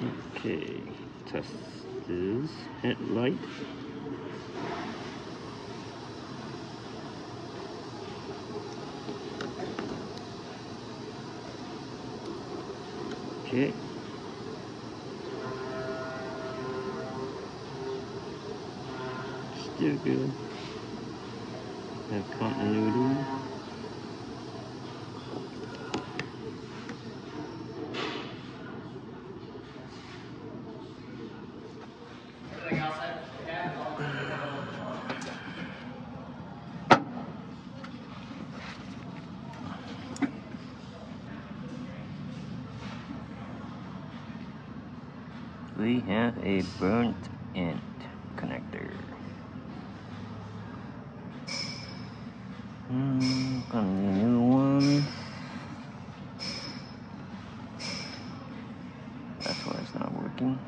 Okay, test this headlight. Okay. Still good. Have continuity. we have a burnt end Hmm, got a new one. That's why it's not working.